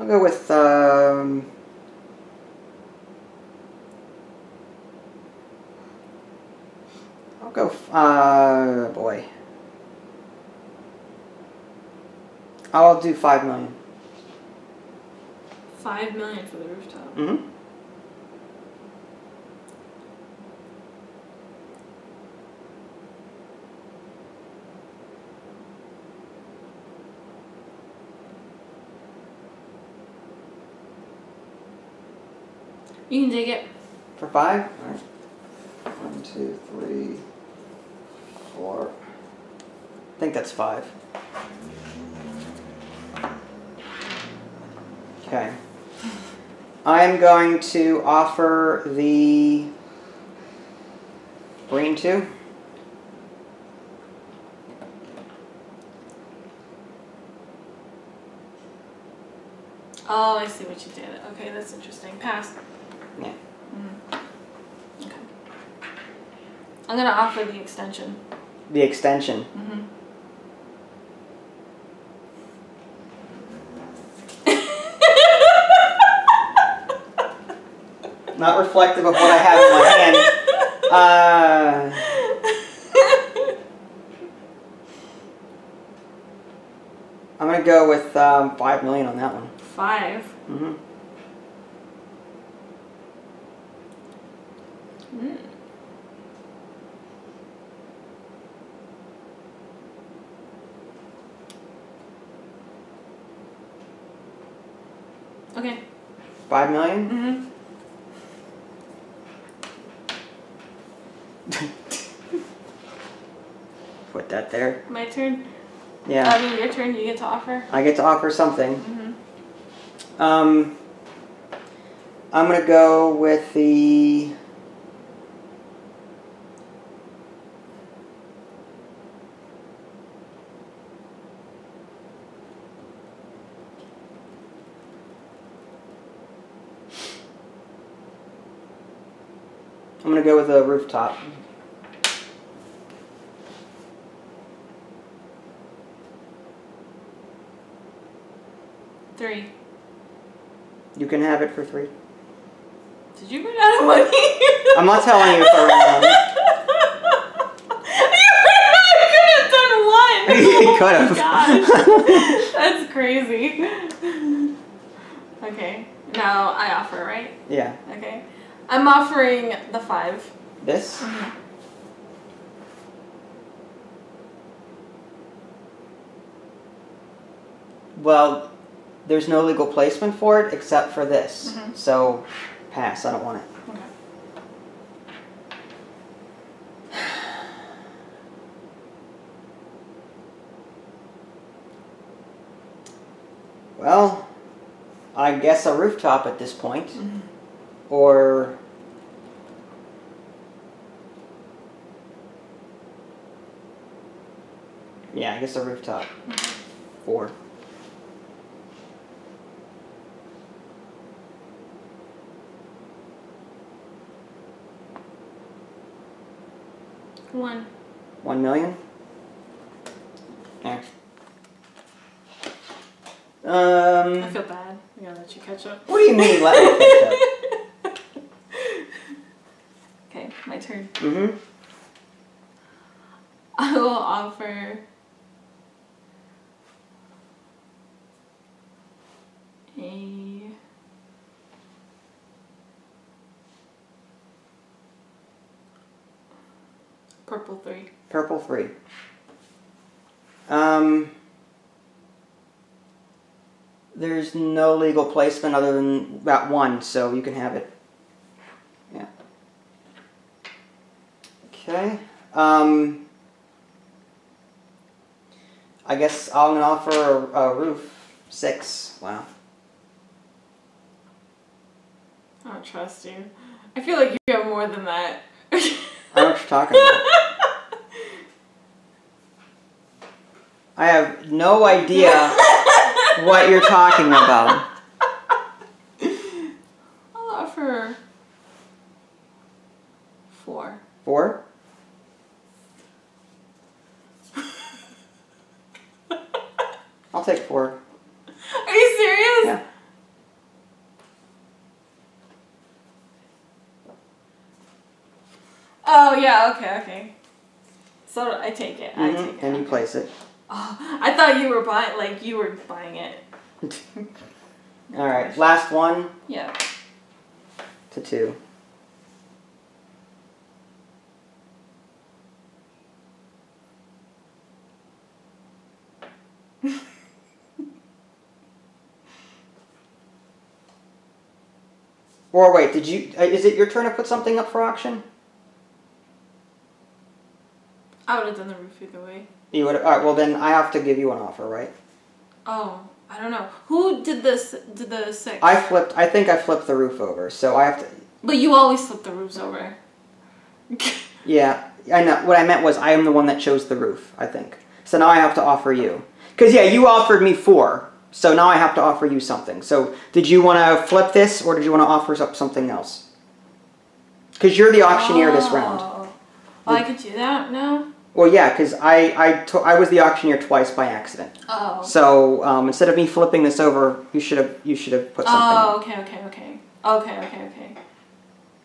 [SPEAKER 1] I'll go with um. I'll go. f- Uh, boy. I'll do five million.
[SPEAKER 2] Five million for the rooftop.
[SPEAKER 1] Mm-hmm.
[SPEAKER 2] You can take it.
[SPEAKER 1] For five? Alright. One, two, three, four. I think that's five. Okay. I'm going to offer the green two.
[SPEAKER 2] Oh, I see what you did. Okay, that's interesting. Pass.
[SPEAKER 1] Yeah.
[SPEAKER 2] Mhm. Okay. I'm gonna offer the extension.
[SPEAKER 1] The extension.
[SPEAKER 2] Mm-hmm.
[SPEAKER 1] Not reflective of what I have in my hand. Uh, I'm gonna go with um, five million on that one.
[SPEAKER 2] Five.
[SPEAKER 1] Mm-hmm.
[SPEAKER 2] Mm. Okay.
[SPEAKER 1] Five million.
[SPEAKER 2] Mm-hmm.
[SPEAKER 1] Put that there.
[SPEAKER 2] My turn.
[SPEAKER 1] Yeah,
[SPEAKER 2] I mean, your turn. You get to offer.
[SPEAKER 1] I get to offer something.
[SPEAKER 2] Mm-hmm.
[SPEAKER 1] Um, I'm gonna go with the. I'm gonna go with a rooftop.
[SPEAKER 2] Three.
[SPEAKER 1] You can have it for three.
[SPEAKER 2] Did you run out of money?
[SPEAKER 1] I'm not telling you if I ran out.
[SPEAKER 2] you could have done one.
[SPEAKER 1] could've.
[SPEAKER 2] Oh. That's crazy. Okay. Now I offer, right?
[SPEAKER 1] Yeah.
[SPEAKER 2] I'm offering the five.
[SPEAKER 1] This? Well, there's no legal placement for it except for this.
[SPEAKER 2] Mhm.
[SPEAKER 1] So, pass. I don't want it.
[SPEAKER 2] Okay.
[SPEAKER 1] Well, I guess a rooftop at this point.
[SPEAKER 2] Mhm.
[SPEAKER 1] Or. Yeah, I guess a rooftop. Four.
[SPEAKER 2] One.
[SPEAKER 1] One million? Yeah. Um.
[SPEAKER 2] I feel bad. I gotta let you catch up.
[SPEAKER 1] What do you mean, let me catch up?
[SPEAKER 2] My.
[SPEAKER 1] Mm-hmm.
[SPEAKER 2] I will offer a purple three.
[SPEAKER 1] Purple three. Um. There's no legal placement other than that one, so you can have it. Yeah. Okay. Um. I guess I'm gonna offer a, a roof six. Wow.
[SPEAKER 2] I don't trust you. I feel like you have more than that.
[SPEAKER 1] I don't know what you're talking about. I have no idea what you're talking about.
[SPEAKER 2] I'll offer four.
[SPEAKER 1] Four? I'll take four.
[SPEAKER 2] Are you serious?
[SPEAKER 1] Yeah.
[SPEAKER 2] Oh yeah. Okay. Okay. So I take it. I
[SPEAKER 1] Mhm,
[SPEAKER 2] take it.
[SPEAKER 1] And you place it.
[SPEAKER 2] Oh, I thought you were buying like you were buying it.
[SPEAKER 1] All right. Last one
[SPEAKER 2] Yeah.
[SPEAKER 1] to two. Or wait, did you? uh, Is it your turn to put something up for auction?
[SPEAKER 2] I would have done the roof either way.
[SPEAKER 1] You would. All right. Well, then I have to give you an offer, right?
[SPEAKER 2] Oh, I don't know. Who did this? Did the six?
[SPEAKER 1] I flipped. I think I flipped the roof over, so I have to.
[SPEAKER 2] But you always flip the roofs over.
[SPEAKER 1] Yeah, I know. What I meant was I am the one that chose the roof. I think. So now I have to offer you. Cause yeah, you offered me four. So now I have to offer you something. So did you want to flip this, or did you want to offer up something else? Cause you're the auctioneer this round.
[SPEAKER 2] Oh, Oh, I could do that now.
[SPEAKER 1] Well, yeah, because I I, to- I was the auctioneer twice by accident.
[SPEAKER 2] Oh.
[SPEAKER 1] So um, instead of me flipping this over, you should have you should have put something.
[SPEAKER 2] Oh, okay, okay, okay, okay, okay, okay.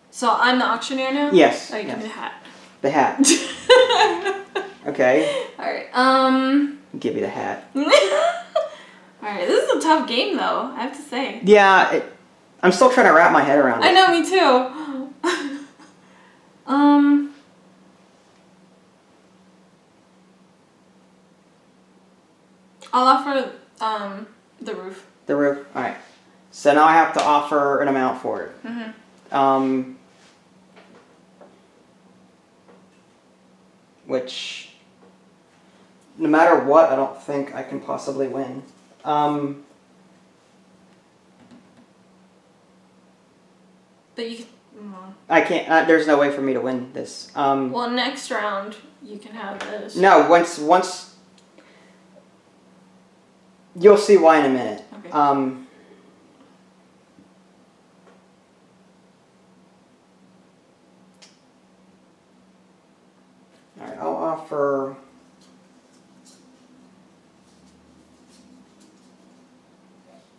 [SPEAKER 2] So I'm the auctioneer now.
[SPEAKER 1] Yes.
[SPEAKER 2] Oh, you give me the hat.
[SPEAKER 1] The hat. Okay.
[SPEAKER 2] All right. Um.
[SPEAKER 1] Give me the hat.
[SPEAKER 2] All right. This is a tough game, though. I have to say.
[SPEAKER 1] Yeah, it, I'm still trying to wrap my head around it.
[SPEAKER 2] I know. Me too. um. I'll offer um the roof.
[SPEAKER 1] The roof. All right. So now I have to offer an amount for it.
[SPEAKER 2] Mm-hmm.
[SPEAKER 1] Um, which, no matter what, I don't think I can possibly win. Um,
[SPEAKER 2] But you can.
[SPEAKER 1] I can't. Uh, there's no way for me to win this. Um,
[SPEAKER 2] Well, next round you can have this.
[SPEAKER 1] no. Once once. You'll see why in a minute.
[SPEAKER 2] Okay.
[SPEAKER 1] Um, all right, I'll offer.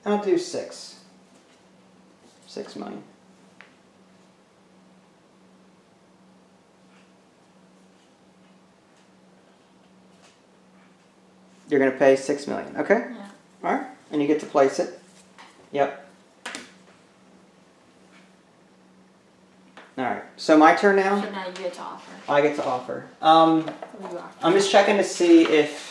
[SPEAKER 1] I'll do six. Six million. You're gonna pay six million, okay?
[SPEAKER 2] Yeah.
[SPEAKER 1] All right, and you get to place it. Yep. All right. So my turn now.
[SPEAKER 2] So now you get to offer.
[SPEAKER 1] I get to offer. Um,
[SPEAKER 2] What do you offer?
[SPEAKER 1] I'm just checking to see if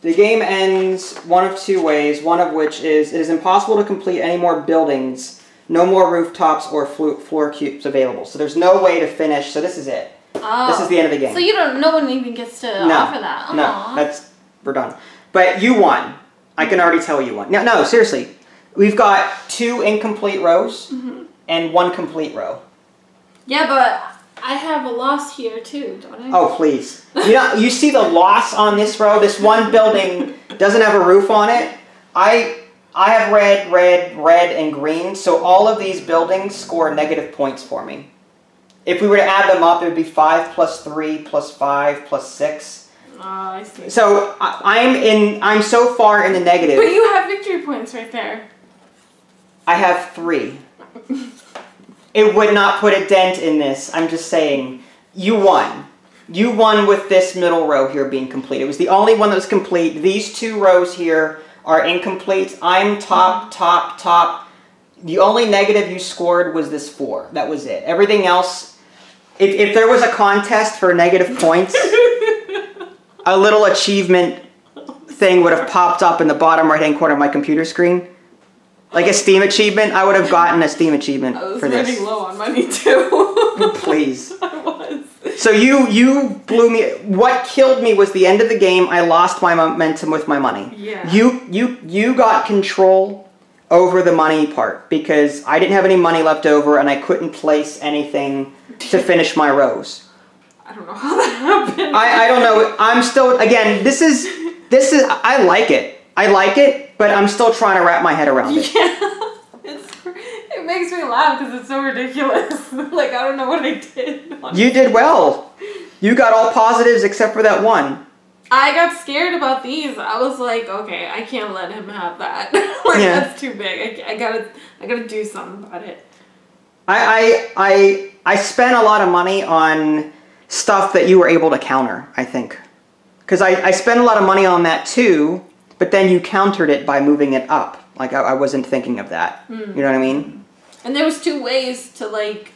[SPEAKER 1] the game ends one of two ways. One of which is it is impossible to complete any more buildings, no more rooftops or flo- floor cubes available. So there's no way to finish. So this is it.
[SPEAKER 2] Oh.
[SPEAKER 1] This is the end of the game.
[SPEAKER 2] So you don't. No one even gets to
[SPEAKER 1] No.
[SPEAKER 2] offer that.
[SPEAKER 1] No, that's we're done. But you won. I can already tell you won. No, no, seriously. We've got two incomplete rows
[SPEAKER 2] mm-hmm.
[SPEAKER 1] and one complete row.
[SPEAKER 2] Yeah, but I have a loss here too, don't I?
[SPEAKER 1] Oh, please. you know, you see the loss on this row? This one building doesn't have a roof on it. I I have red, red, red, and green, so all of these buildings score negative points for me. If we were to add them up, it would be 5 plus 3 plus 5 plus
[SPEAKER 2] 6. Ah, see.
[SPEAKER 1] So I, am in. I'm so far in the negative.
[SPEAKER 2] But you have victory points right there.
[SPEAKER 1] I have three. it would not put a dent in this. I'm just saying, you won. You won with this middle row here being complete. It was the only one that was complete. These two rows here are incomplete. I'm top, mm-hmm. top, top. The only negative you scored was this four. That was it. Everything else, if, if there was a contest for negative points. a little achievement thing would have popped up in the bottom right hand corner of my computer screen. Like a Steam achievement, I would have gotten a Steam achievement
[SPEAKER 2] I was
[SPEAKER 1] for
[SPEAKER 2] running
[SPEAKER 1] this.
[SPEAKER 2] low on money too.
[SPEAKER 1] Please.
[SPEAKER 2] I was.
[SPEAKER 1] So you you blew me. What killed me was the end of the game. I lost my momentum with my money.
[SPEAKER 2] Yeah.
[SPEAKER 1] You you you got control over the money part because I didn't have any money left over and I couldn't place anything to finish my rows.
[SPEAKER 2] I don't know how that happened.
[SPEAKER 1] I, I don't know. I'm still again. This is this is. I like it. I like it, but I'm still trying to wrap my head around it.
[SPEAKER 2] Yeah. It's, it makes me laugh because it's so ridiculous. like, I don't know what I did.
[SPEAKER 1] You did well. You got all positives except for that one.
[SPEAKER 2] I got scared about these. I was like, okay, I can't let him have that. like,
[SPEAKER 1] Yeah.
[SPEAKER 2] that's too big. I, I gotta, I gotta do something about it.
[SPEAKER 1] I, I I I spent a lot of money on stuff that you were able to counter. I think because I, I spent a lot of money on that too, but then you countered it by moving it up. Like I, I wasn't thinking of that. Hmm. You know what I mean?
[SPEAKER 2] And there was two ways to like,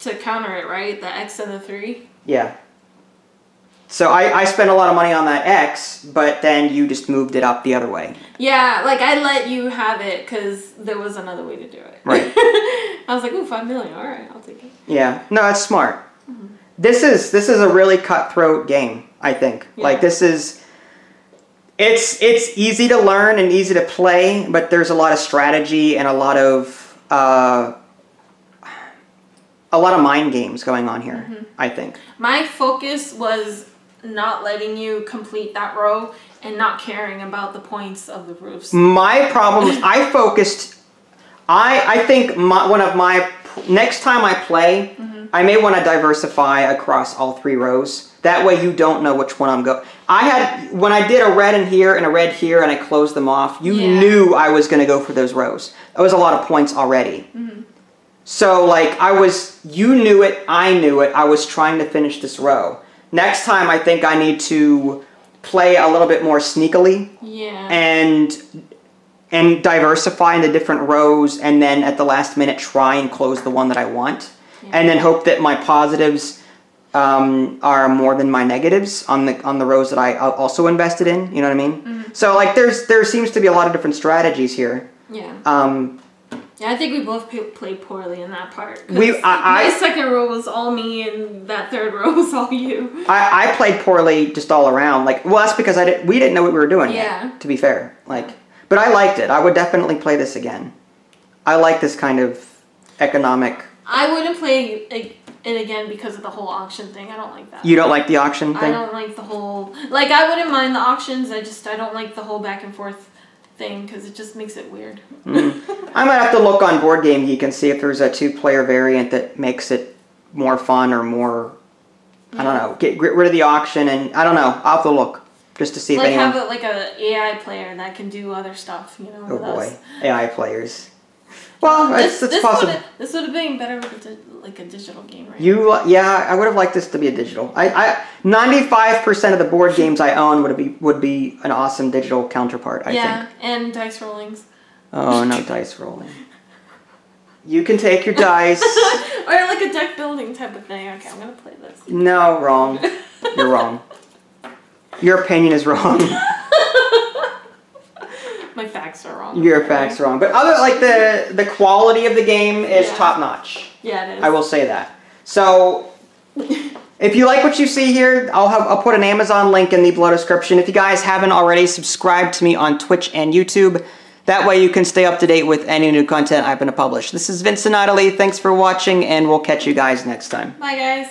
[SPEAKER 2] to counter it, right? The X and the three.
[SPEAKER 1] Yeah. So I, I spent a lot of money on that X, but then you just moved it up the other way.
[SPEAKER 2] Yeah, like I let you have it because there was another way to do it.
[SPEAKER 1] Right.
[SPEAKER 2] I was like, ooh, five million. All right, I'll take it.
[SPEAKER 1] Yeah, no, that's smart. This is this is a really cutthroat game. I think like this is. It's it's easy to learn and easy to play, but there's a lot of strategy and a lot of uh, a lot of mind games going on here. I think.
[SPEAKER 2] My focus was not letting you complete that row and not caring about the points of the roofs.
[SPEAKER 1] My problem is I focused. I I think my, one of my next time I play, mm-hmm. I may want to diversify across all three rows. That way you don't know which one I'm go. I had when I did a red in here and a red here and I closed them off. You
[SPEAKER 2] Yeah.
[SPEAKER 1] knew I was going to go for those rows. That was a lot of points already. Mm-hmm. So like I was, you knew it, I knew it. I was trying to finish this row. Next time, I think I need to play a little bit more sneakily
[SPEAKER 2] Yeah.
[SPEAKER 1] and and diversify into different rows and then at the last minute try and close the one that I want and then hope that my positives um, are more than my negatives on the on the rows that I also invested in you know what I mean so like there's there seems to be a lot of different strategies here
[SPEAKER 2] yeah.
[SPEAKER 1] um,
[SPEAKER 2] Yeah, I think we both p- played poorly in that part.
[SPEAKER 1] We- I- I-
[SPEAKER 2] my second row was all me, and that third row was all you.
[SPEAKER 1] I, I played poorly just all around like well that's because I didn't we didn't know what we were doing yet,
[SPEAKER 2] Yeah.
[SPEAKER 1] to be fair like but I liked it I would definitely play this again I like this kind of economic
[SPEAKER 2] I wouldn't play it again because of the whole auction thing. I don't like that.
[SPEAKER 1] you don't like the auction thing?
[SPEAKER 2] I don't like the whole like. I wouldn't mind the auctions. I just I don't like the whole back and forth thing because it just makes it weird. Mm.
[SPEAKER 1] I might have to look on Board Game Geek and see if there's a two-player variant that makes it more fun or more. I don't know. Get, get rid of the auction and I don't know. I'll have to look just to see if
[SPEAKER 2] Like
[SPEAKER 1] anyone.
[SPEAKER 2] have a, like a AI player that can do other stuff, you know.
[SPEAKER 1] oh boy,
[SPEAKER 2] us.
[SPEAKER 1] AI players. Well,
[SPEAKER 2] This,
[SPEAKER 1] it's, it's
[SPEAKER 2] this
[SPEAKER 1] possible.
[SPEAKER 2] would this would have been better with a, like a digital game, right?
[SPEAKER 1] You, yeah, I would have liked this to be a digital. I, I, ninety-five percent of the board games I own would be would be an awesome digital counterpart. I think.
[SPEAKER 2] yeah,
[SPEAKER 1] think.
[SPEAKER 2] and dice rollings.
[SPEAKER 1] Oh no, dice rolling. You can take your dice.
[SPEAKER 2] or like a deck building type of thing. Okay, I'm gonna play this.
[SPEAKER 1] No, wrong. You're wrong. Your opinion is wrong.
[SPEAKER 2] My facts are wrong.
[SPEAKER 1] Your facts are wrong. But other like the the quality of the game is
[SPEAKER 2] Yeah.
[SPEAKER 1] top notch.
[SPEAKER 2] Yeah, it is.
[SPEAKER 1] I will say that. So if you like what you see here, I'll have I'll put an Amazon link in the below description. If you guys haven't already, subscribe to me on Twitch and YouTube. That way you can stay up to date with any new content I'm going to publish. This is Vincent Natalie. Thanks for watching, and we'll catch you guys next time.
[SPEAKER 2] Bye, guys.